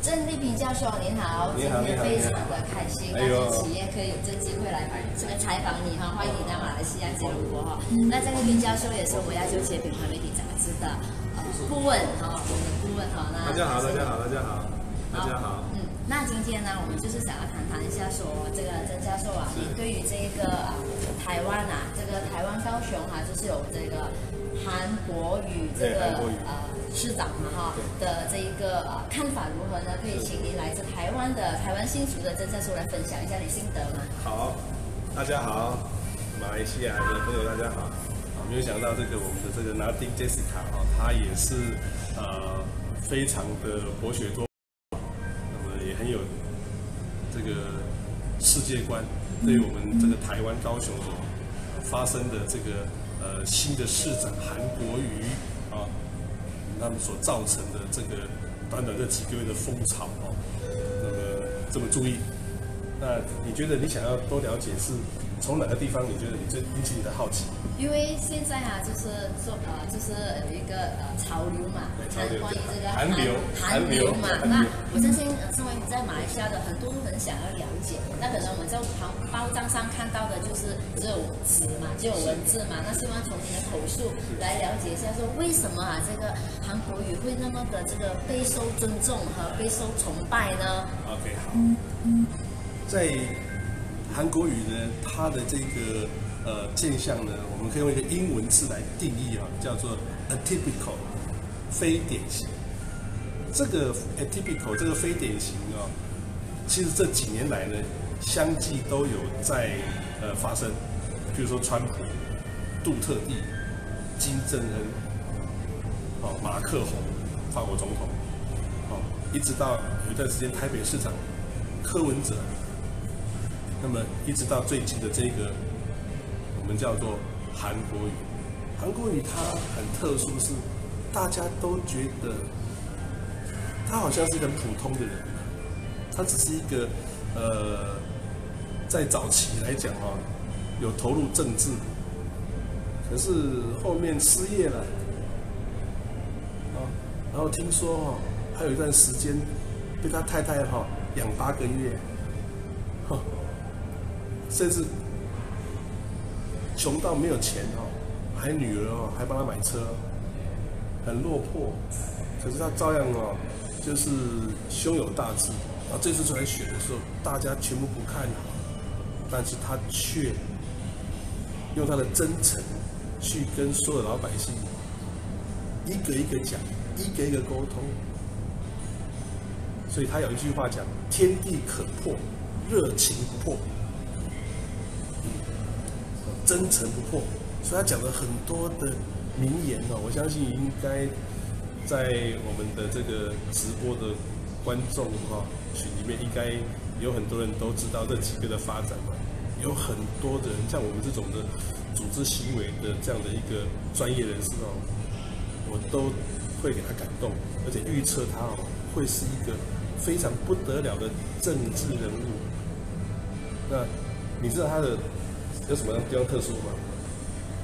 郑丽萍教授您好，今天非常的开心，大家企业可以有这机会来这个采访你哈，欢迎你到马来西亚吉隆坡哈。那郑丽萍教授也是我们亚洲企业品牌媒体杂志的呃顾问哈，我们的顾问哈。那大家好，大家好，大家好，大家好。嗯，那今天呢，我们就是想要谈谈一下说这个曾教授啊，你对于这个啊台湾啊，这个台湾高雄啊，就是有这个。韩国语这个呃市长嘛哈的这一个呃看法如何呢？可以请您来自台湾的台湾新竹的曾教授来分享一下你心得吗？好，大家好，马来西亚的朋友大家好，啊没有想到这个我们的这个 Nothing Jessica 哈，她也是呃非常的博学多，界观，对于我们这个台湾高雄发生的这个。呃，新的市长韩国瑜啊，他们所造成的这个短短这几个月的风潮哦，那么这么注意，那你觉得你想要多了解是？从哪个地方你觉得你最引起你的好奇？因为现在啊，就是说呃，就是有一个呃潮流嘛，关于这个韩流，韩流嘛。那我相信，身为在马来西亚的很多都很想要了解。那可能我们在包包装上看到的就是只有纸嘛，只有文字嘛。那希望从你的口述来了解一下，说为什么啊这个韩国语会那么的这个备受尊重和备受崇拜呢？OK，好，在。韩国语呢，它的这个呃现象呢，我们可以用一个英文字来定义啊，叫做 atypical，非典型。这个 atypical 这个非典型啊，其实这几年来呢，相继都有在呃发生，比如说川普、杜特地、金正恩、哦马克宏，法国总统，哦一直到有一段时间台北市长柯文哲。那么一直到最近的这个，我们叫做韩国语。韩国语它很特殊，是大家都觉得他好像是一个普通的人，他只是一个呃，在早期来讲哦，有投入政治，可是后面失业了，啊，然后听说哦，还有一段时间被他太太哈养八个月，甚至穷到没有钱哦，还女儿哦，还帮他买车，很落魄，可是他照样哦，就是胸有大志。啊这次出来选的时候，大家全部不看好，但是他却用他的真诚去跟所有老百姓一个一个讲，一个一个沟通。所以他有一句话讲：“天地可破，热情不破。”真诚不破，所以他讲了很多的名言哦。我相信应该在我们的这个直播的观众哈群里面，应该有很多人都知道这几个的发展嘛。有很多的人像我们这种的组织行为的这样的一个专业人士哦，我都会给他感动，而且预测他哦会是一个非常不得了的政治人物。那你知道他的？有什么地方特殊吗？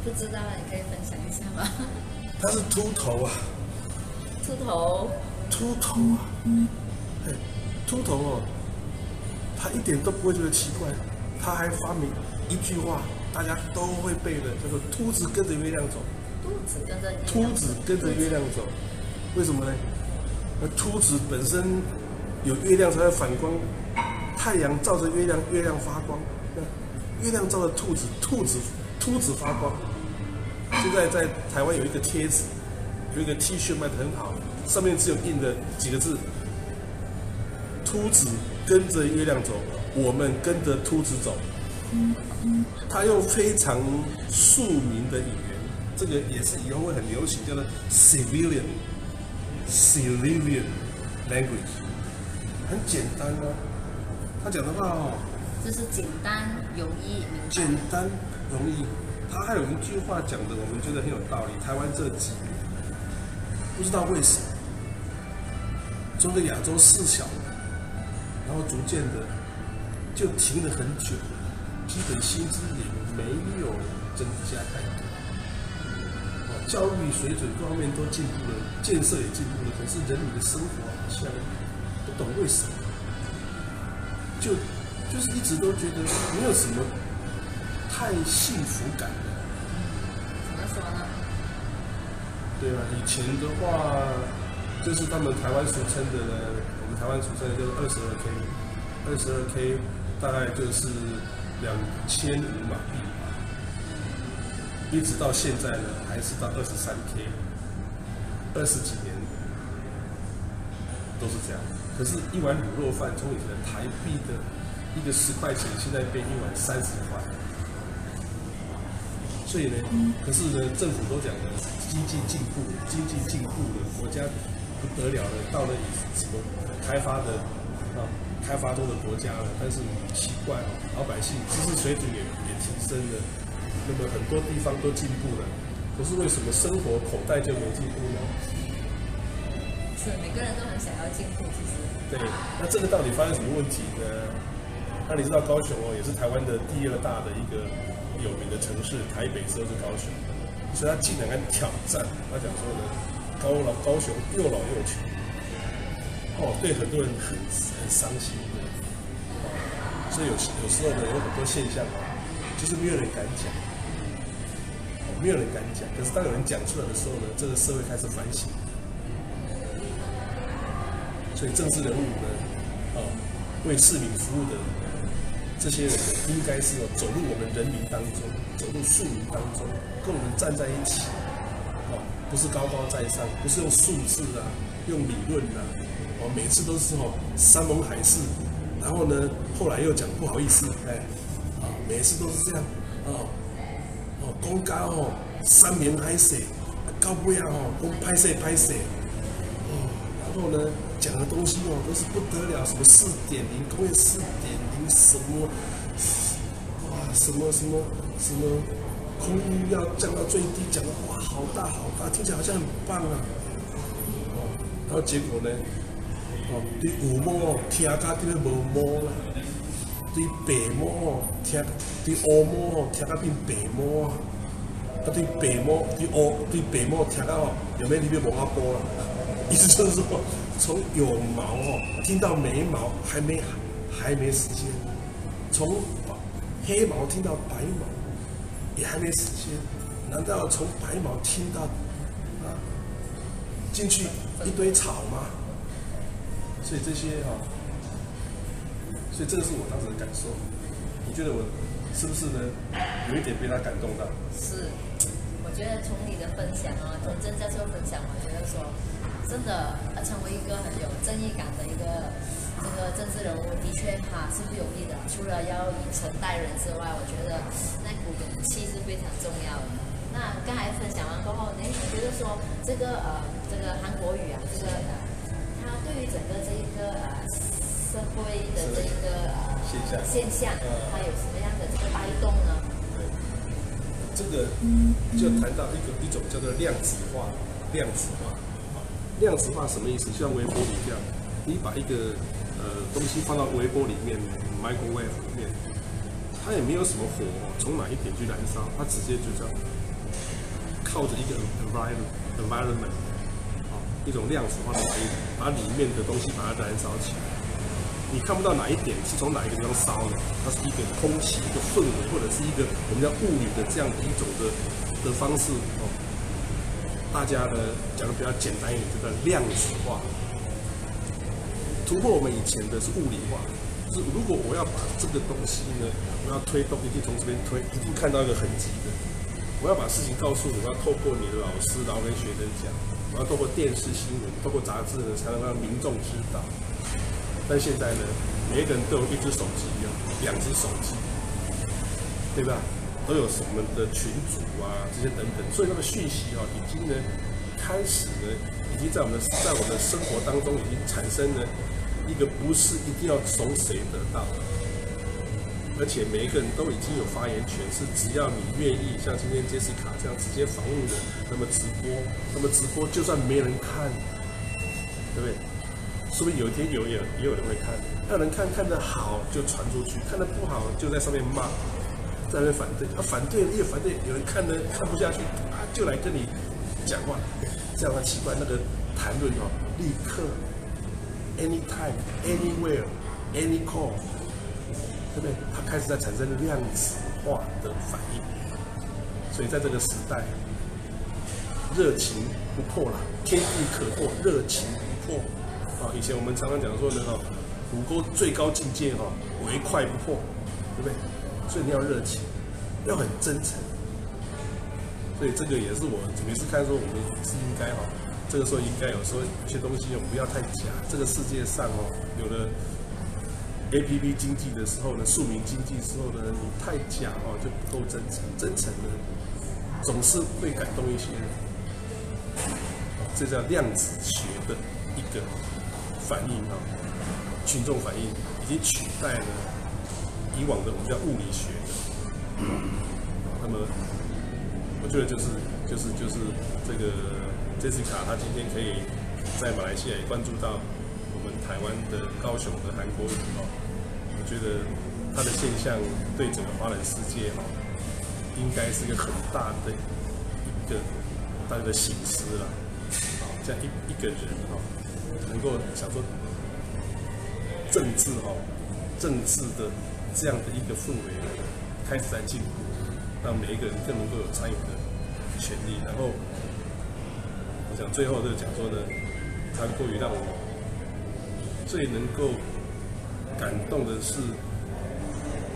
不知道，你可以分享一下吗？他是秃头啊！秃头？秃头啊！嗯，哎，秃头哦，他一点都不会觉得奇怪，他还发明一句话，大家都会背的，叫做“秃子跟着月亮走”。秃子跟着秃子跟着月亮走，为什么呢？那秃子本身有月亮才会反光，太阳照着月亮，月亮发光。月亮照着兔子，兔子兔子发光。现在在台湾有一个贴纸，有一个 T 恤卖的很好，上面只有印的几个字：兔子跟着月亮走，我们跟着兔子走。他用非常庶民的语言，这个也是以后会很流行，叫做 civilian civilian language，很简单啊。他讲的话哦。就是简单容易明。简单容易，他还有一句话讲的，我们觉得很有道理。台湾这几年，不知道为什么，做个亚洲四小，然后逐渐的就停了很久，基本薪资也没有增加太多。教育水准各方面都进步了，建设也进步了，可是人民的生活好像不懂为什么，就就是一直都觉得没有什么太幸福感的。怎么说呢？对啊，以前的话，就是他们台湾俗称的呢，我们台湾俗称的就是二十二 K，二十二 K 大概就是两千五马币吧，一直到现在呢，还是到二十三 K，二十几年都是这样。可是，一碗卤肉饭从以前的台币的一个十块钱，现在变一碗三十块。所以呢，可是呢，政府都讲的经济进步，经济进步了，国家不得了了，到了什么开发的啊，开发中的国家了。但是奇怪哦，老百姓知识水准也也提升了，那么很多地方都进步了，可是为什么生活口袋就没进步呢？是每个人都很想要进步，其实。对，那这个到底发生什么问题呢？那你知道高雄哦，也是台湾的第二大的一个。有名的城市，台北之后是高雄，所以他竟然敢挑战。他讲说呢，高老高雄又老又穷，哦，对很多人很很伤心的。所以有有时候呢，有很多现象啊，就是没有人敢讲，哦，没有人敢讲。可是当有人讲出来的时候呢，这个社会开始反省。所以政治人物呢，啊，为市民服务的。这些人应该是要走入我们人民当中，走入庶民当中，跟我们站在一起，哦，不是高高在上，不是用数字啊，用理论啊，哦，每次都是哦山盟海誓，然后呢，后来又讲不好意思，哎，啊，每次都是这样，哦，哦，公家哦山盟海誓，高不要哦，公拍摄拍摄，哦，然后呢？讲的东西哦，都是不得了，什么四点零工业四点，什么哇，什么什么什么空污要降到最低，讲的哇，好大好大，听起来好像很棒啊。哦，然后结果呢？哦，对五毛哦，听家变无毛啦；对白毛哦，听对乌毛哦，听到变白毛啊；啊，对白毛对乌对白毛听到哦，有没有里面毛阿波了？意思就是说。从有毛哦，听到没毛还没还没时间；从黑毛听到白毛也还没时间。难道从白毛听到啊进去一堆草吗？所以这些哈，所以这个是我当时的感受。你觉得我是不是呢？有一点被他感动到？是，我觉得从你的分享啊，从曾教授分享，我觉得说。真的，成为一个很有正义感的一个这个政治人物，的确哈是不容易的。除了要以诚待人之外，我觉得那股勇气是非常重要的。那刚才分享完过后，您觉得说这个呃这个韩国语啊，这个呃，它对于整个这一个呃社会的这一个呃现象现象，它有什么样的这个带动呢？对，这个就谈到一个一种叫做量子化，量子化。量子化什么意思？像微波炉这样，你把一个呃东西放到微波里面 （microwave） 里面，它也没有什么火从哪一点去燃烧，它直接就这样靠着一个 environment environment 啊一种量子化的反应，把里面的东西把它燃烧起来。你看不到哪一点是从哪一个地方烧的，它是一个空气、一个氛围，或者是一个我们叫物理的这样的一种的的方式哦。大家呢讲的比较简单一点，就叫量子化，突破我们以前的是物理化。就是如果我要把这个东西呢，我要推动，一定从这边推，一定看到一个痕迹的。我要把事情告诉你，我要透过你的老师，然后跟学生讲，我要透过电视新闻、透过杂志呢，才能让民众知道。但现在呢，每一个人都有一只手机啊，两只手机，对吧？都有什么的群组啊，这些等等，所以那个讯息啊，已经呢开始呢，已经在我们在我们的生活当中已经产生了一个不是一定要从谁得到，而且每一个人都已经有发言权，是只要你愿意，像今天杰西卡这样直接访问的，那么直播，那么直播就算没人看，对不对？说不定有一天有也也有人会看，有人看看的好就传出去，看的不好就在上面骂。在那边反对，他反对，越反对，有人看呢看不下去，啊，就来跟你讲话，这样很奇怪。那个谈论哦，立刻 anytime, anywhere, any call，对不对？它开始在产生量子化的反应。所以在这个时代，热情不破了，天地可破，热情不破。啊，以前我们常常讲说呢，哈，武功最高境界哈，唯快不破，对不对？所以你要热情，要很真诚。所以这个也是我每次看说，我们是应该哈，这个时候应该有时候有些东西我们不要太假。这个世界上哦，有了 A P P 经济的时候呢，庶民经济时候呢，你太假哦就不够真诚，真诚呢总是会感动一些人。这叫量子学的一个反应啊，群众反应已经取代了以往的我们叫物理学的。那么。我觉得就是就是就是这个杰西卡，他今天可以在马来西亚也关注到我们台湾的高雄的韩国语哦。我觉得他的现象对整个华人世界哈，应该是一个很大的一个大的醒思了。好，这样一一个人哈，能够想说政治哈，政治的这样的一个氛围开始在进步。让每一个人更能够有参与的权利。然后，我想最后这个讲座呢，它过于让我最能够感动的是，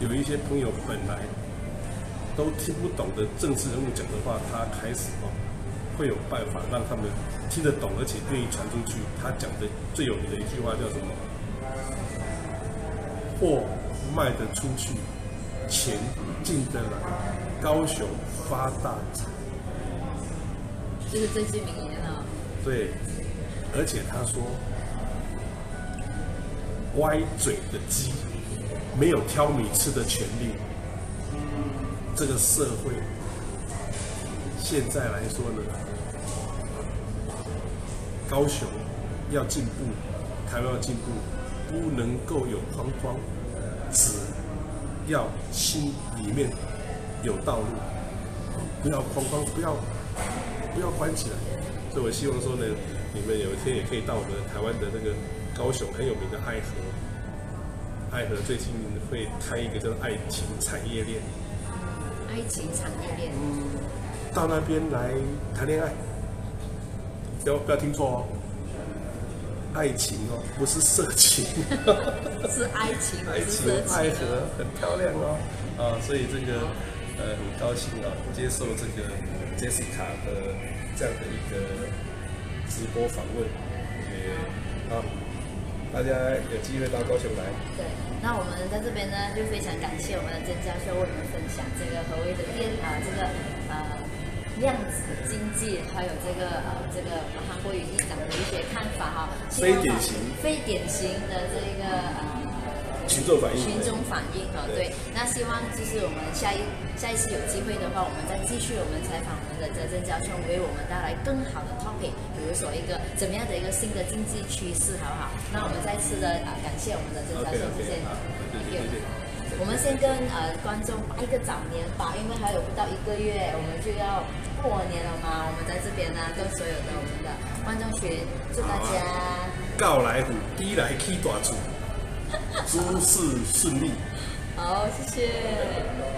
有一些朋友本来都听不懂的政治人物讲的话，他开始哦会有办法让他们听得懂，而且愿意传出去。他讲的最有名的一句话叫什么？货卖得出去，钱进得来。高雄发大财，这是最具名言啊。对，而且他说，歪嘴的鸡没有挑米吃的权利。这个社会现在来说呢，高雄要进步，台湾要进步，不能够有框框，只要心里面。有道路，不要框框，不要不要关起来。所以我希望说呢，你们有一天也可以到我们台湾的那个高雄很有名的爱河，爱河最近会开一个叫做爱情产业链。爱情产业链。嗯，到那边来谈恋爱，不要不要听错哦，爱情哦，不是色情。是爱情，爱情爱河很漂亮哦，啊，所以这个。呃，很高兴啊，接受这个 Jessica 的这样的一个直播访问，也好，大家有机会到高雄来。对，那我们在这边呢，就非常感谢我们的曾教授为我们分享这个何谓的电啊，这个呃量子经济，还有这个呃这个韩国语议长的一些看法哈。非典型。非典型的这个呃。群众反应，群众反应啊，对，那希望就是我们下一下一次有机会的话，我们再继续我们采访我们的泽正教授，为我们带来更好的 topic，比如说一个怎么样的一个新的经济趋势，好不好？那我们再次的啊，感谢我们的曾教授，谢谢，谢谢。我们先跟呃观众拜个早年吧，因为还有不到一个月，我们就要过年了嘛。我们在这边呢，跟所有的我们的观众群，祝大家告来虎，低来起大厝。诸事顺利。好，谢谢。